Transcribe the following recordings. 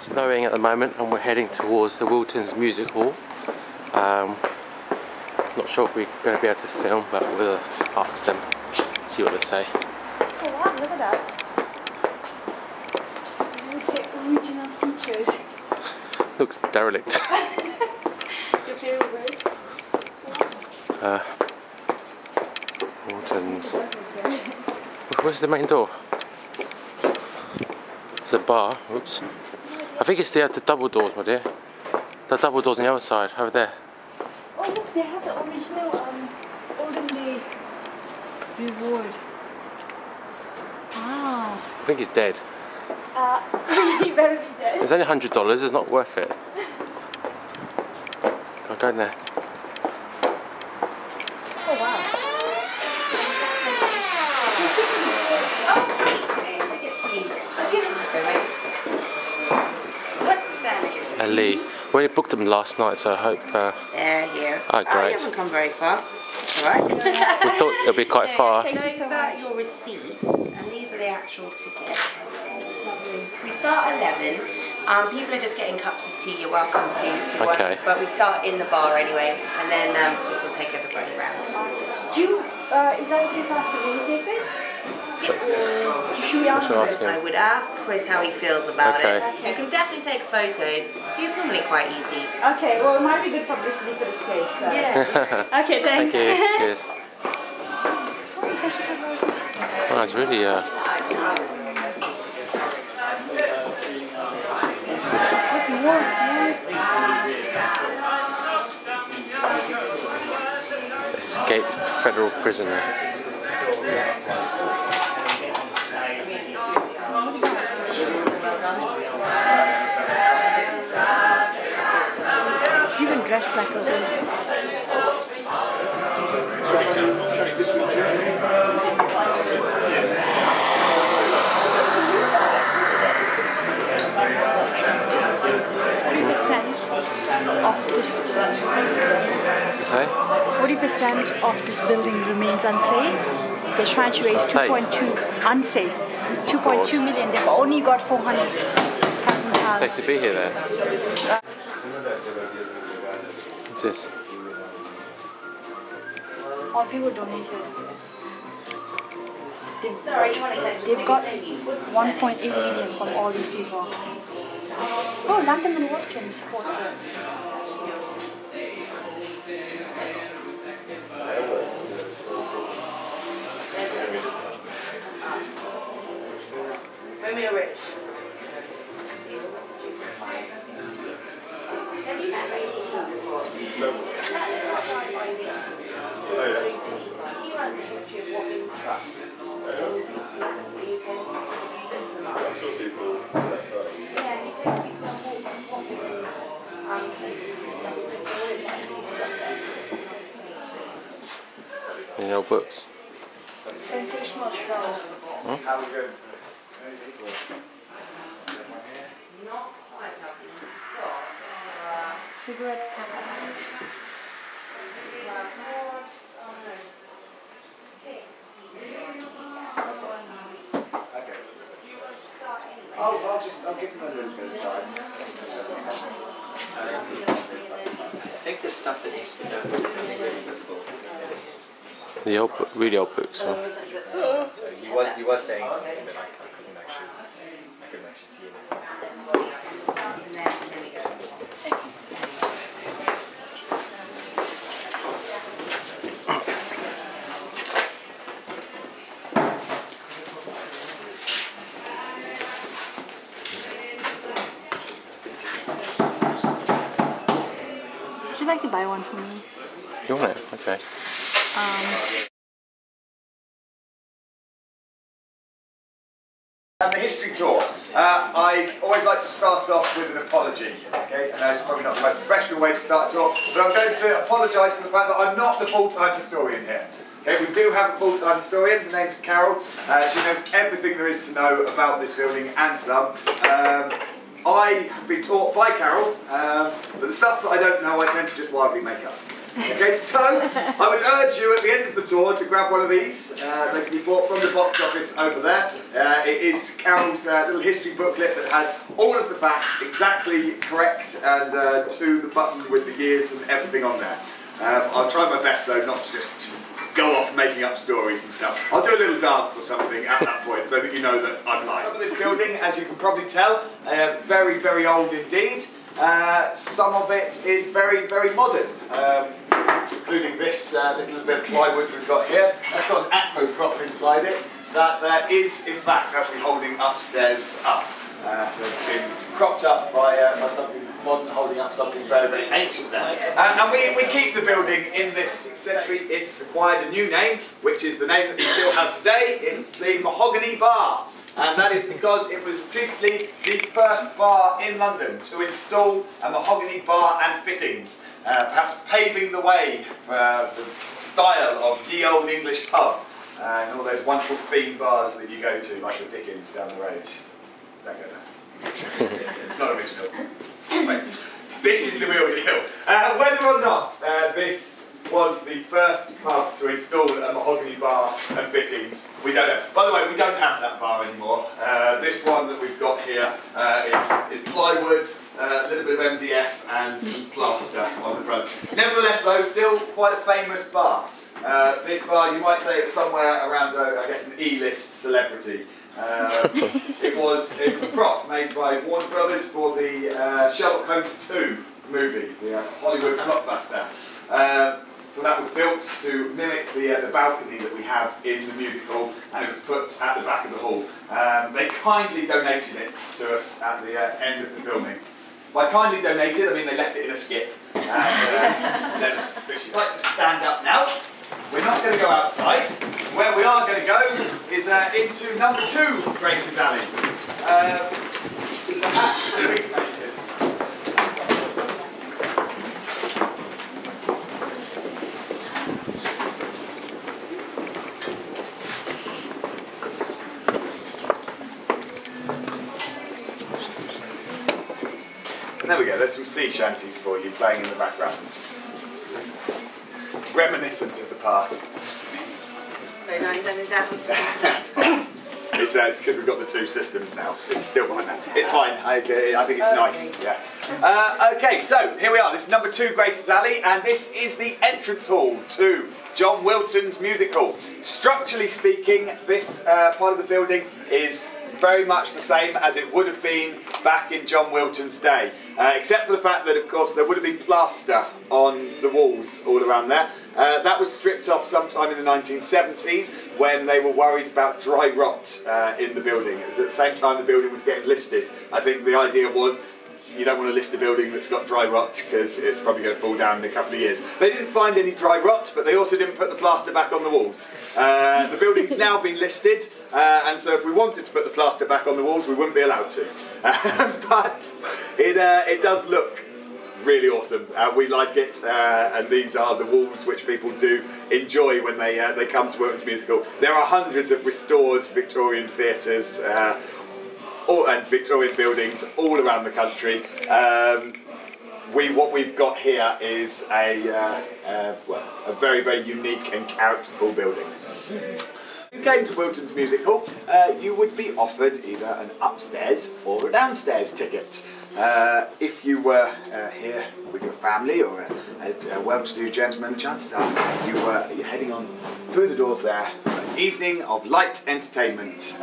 It's snowing at the moment and we're heading towards the Wiltons Music Hall. Um, not sure if we're going to be able to film, but we'll ask them, see what they say. Oh wow, look at that. You say original features. Looks derelict. Your favorite word? Uh, Wiltons. Where's the main door? It's a bar. Oops. I think it's the, the double doors, my dear. The double doors on the other side, over there. Oh look, they have the original um, olden reward. Wow. I think it's dead. Uh, you better be dead. It's only hundred dollars. It's not worth it. I'll go in there. Oh wow. What's the sound? Lee. We booked them last night, so I hope. Uh, There, here. Oh, you great. haven't come very far. Alright. we thought it'll be quite far. Thank you Those so are much. your receipts, and these are the actual tickets. We start at 11. Um, people are just getting cups of tea. You're welcome to if you Okay. want. But we start in the bar anyway, and then um, this will take everybody around. Do you, uh, is that okay for us to videotape it? So- should we ask Shall I Chris? him? I would ask Chris how he feels about Okay. it. You can definitely take photos. He's normally quite easy. Okay, well it might be good publicity for this place. So. Yeah. Okay, Thank thanks. you. Cheers. Oh, it's actually quite nice. Oh, it's really. Uh, What's more? more? escaped federal prisoner. He's even dressed Forty percent of this You say? forty percent of this building remains unsafe. They're trying to raise two Unsafe? point. Two point two million. They've only got four hundred thousand pounds. Safe to be here then. What's this? All people donated. They've, Sorry, you want to they've got 1.8 million from all these people. Oh, London and Watkins sponsor. Your books? Sensational shrubs. not quite lovely. Got, Cigarette package. I'll, I'll just, I'll give them a little bit of time. I think the stuff that needs to be done is something really visible. It's, The old book, really old books. Huh? so he was he was saying something, but I, I couldn't actually I couldn't actually see anything. Would you like to buy one for me? You want it? Okay. Um, And the history tour. Uh, I always like to start off with an apology. Okay, I know it's probably not the most professional way to start a tour, but I'm going to apologise for the fact that I'm not the full-time historian here. Okay, we do have a full-time historian. Her name's Carol. Uh, she knows everything there is to know about this building and some. Um, I have been taught by Carol, um, but the stuff that I don't know, I tend to just wildly make up. Okay, so I would urge you at the end of the tour to grab one of these. Uh, they can be bought from the box office over there. Uh, it is Carol's uh, little history booklet that has all of the facts exactly correct and uh, to the button with the years and everything on there. Um, I'll try my best though not to just go off making up stories and stuff. I'll do a little dance or something at that point so that you know that I'm lying. Some of this building, as you can probably tell, uh, very, very old indeed. Uh, some of it is very, very modern, um, including this, uh, this little bit of plywood we've got here. That's got an Acrow prop inside it that uh, is, in fact, actually holding upstairs up. Uh, so it's been propped up by, uh, by something modern holding up something very, very ancient there. Uh, and we, we keep the building in this century. It's acquired a new name, which is the name that we still have today. It's the Mahogany Bar. And that is because it was reputedly the first bar in London to install a mahogany bar and fittings, uh, perhaps paving the way for the style of the old English pub uh, and all those wonderful theme bars that you go to, like the Dickens down the road. Don't go there. it's not original. Wait. This is the real deal. Uh, whether or not uh, this was the first pub to install a mahogany bar and fittings. We don't know. By the way, we don't have that bar anymore. Uh, this one that we've got here uh, is, is plywood, uh, a little bit of MDF and some plaster on the front. Nevertheless though, still quite a famous bar. Uh, this bar, you might say it's somewhere around, uh, I guess, an E-list celebrity. Uh, it was it was a prop made by Warner Brothers for the Sherlock Holmes 2 movie, the Hollywood blockbuster. So that was built to mimic the, uh, the balcony that we have in the music hall, and it was put at the back of the hall. Um, they kindly donated it to us at the uh, end of the filming. By kindly donated, I mean they left it in a skip. And, uh, let us officially like to stand up now. We're not going to go outside. Where we are going to go is uh, into number two, Grace's Alley. Uh, And there we go, there's some sea shanties for you playing in the background. Reminiscent of the past. Very nice, and that it's uh, because we've got the two systems now. It's still behind that. It's fine. I, uh, I think it's nice. Yeah. Uh, okay, so here we are. This is number two, Grace's Alley, and this is the entrance hall to John Wilton's Music Hall. Structurally speaking, this uh, part of the building is very much the same as it would have been back in John Wilton's day, uh, except for the fact that, of course, there would have been plaster on the walls all around there. Uh, that was stripped off sometime in the 1970s when they were worried about dry rot uh, in the building. It was at the same time the building was getting listed. I think the idea was you don't want to list a building that's got dry rot because it's probably going to fall down in a couple of years. They didn't find any dry rot, but they also didn't put the plaster back on the walls. Uh, the building's now been listed, uh, and so if we wanted to put the plaster back on the walls, we wouldn't be allowed to. but it, uh, it does look really awesome. Uh, we like it, uh, and these are the walls which people do enjoy when they uh, they come to Wilton's Music Hall. There are hundreds of restored Victorian theatres. Uh, all, and Victorian buildings all around the country. Um, we what we've got here is a uh, uh, well a very very unique and characterful building. If you came to Wilton's Music Hall, uh, you would be offered either an upstairs or a downstairs ticket. Uh, if you were uh, here with your family or a, a, well-to-do gentleman, chances are you were heading on through the doors there for an evening of light entertainment.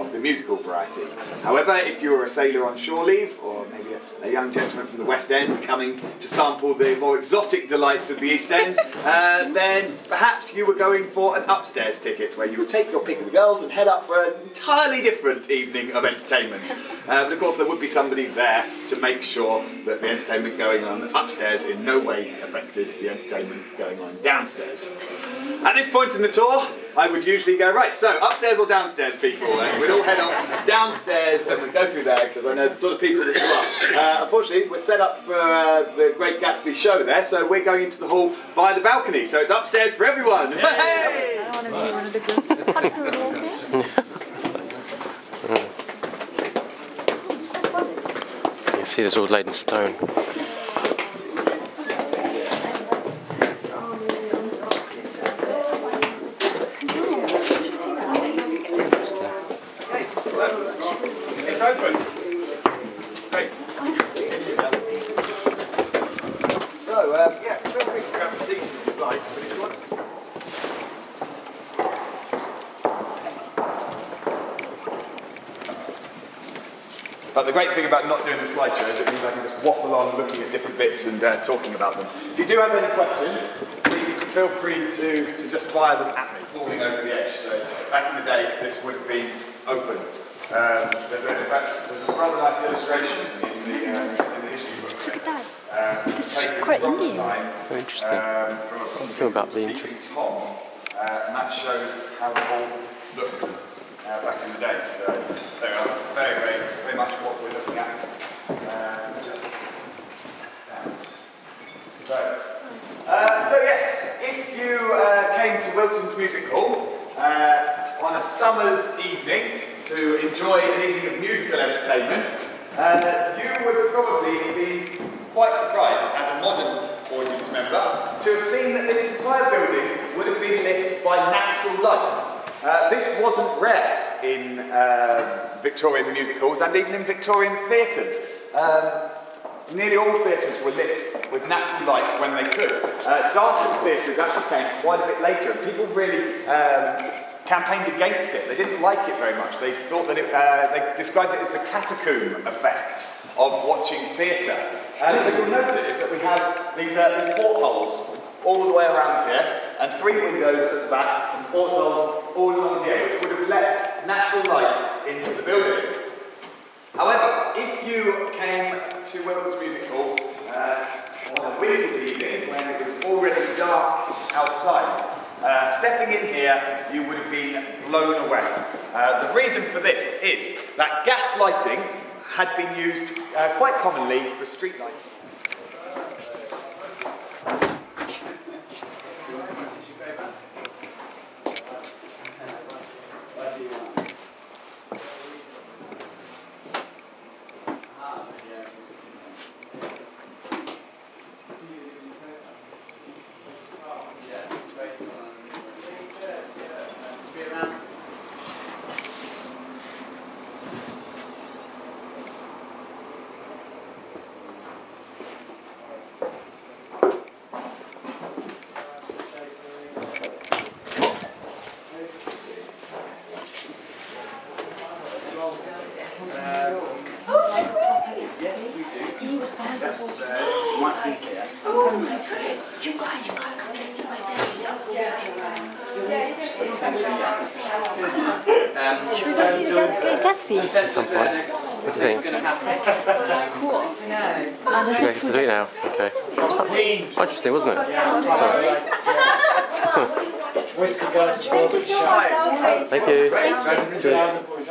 Of the musical variety. However, if you were a sailor on shore leave, or maybe a, a young gentleman from the West End coming to sample the more exotic delights of the East End, uh, then perhaps you were going for an upstairs ticket where you would take your pick of the girls and head up for an entirely different evening of entertainment. Uh, but of course, there would be somebody there to make sure that the entertainment going on upstairs in no way affected the entertainment going on downstairs. At this point in the tour, I would usually go, right, so upstairs or downstairs, people? And we'd all head off downstairs and we'd go through there because I know the sort of people that you are. Uh, unfortunately, we're set up for uh, the Great Gatsby show there, so we're going into the hall via the balcony, so it's upstairs for everyone. Hey! I want to be one of the girls. Cut through the whole thing. You can see this all laid in stone. But the great thing about not doing the slideshow is it means I can just waffle on looking at different bits and uh, talking about them. If you do have any questions, please feel free to, to just fire them at me, falling over the edge. So back in the day, this would have been open. Um, there's a, in there's a rather nice illustration in the, uh, in the history book. Look at that. Um, It's quite Indian. time, Very interesting. Um, from a Let's go about the interest. Tom, uh, and that shows how the hall looked uh, back in the day. So they are very, very, very much what we're looking at. Uh, just so, uh, so yes, if you uh, came to Wilton's Music Hall uh, on a summer's evening to enjoy an evening of musical entertainment, uh, you would probably be quite surprised as a modern audience member to have seen that this entire building would have been lit by natural light. Uh, this wasn't rare in uh, Victorian music halls and even in Victorian theatres. Um, Nearly all theatres were lit with natural light when they could. Uh, darkened theatres actually came quite a bit later, and people really um, campaigned against it. They didn't like it very much. They thought that it, uh, they described it as the catacomb effect of watching theatre. And so you'll notice that we have these, uh, these portholes all the way around here, and three windows at the back, and portholes all along the would have let natural light into the building. However, if you came to Wilton's Music Hall uh, on a winter's evening when it was already dark outside, uh, stepping in here, you would have been blown away. Uh, the reason for this is that gas lighting had been used uh, quite commonly for street lighting. You guys, you gotta come get me my daddy. Should we go see the Gat- Gatsby? At some point. What do you think? And Should we go to do it now? Okay. Quite interesting, wasn't it? Sorry. Whiskey goes to Bobby Shire. Thank you. Down the boys.